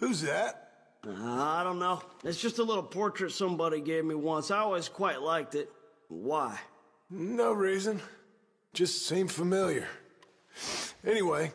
Who's that? Uh, I don't know. It's just a little portrait somebody gave me once. I always quite liked it. Why? No reason. Just seemed familiar. Anyway,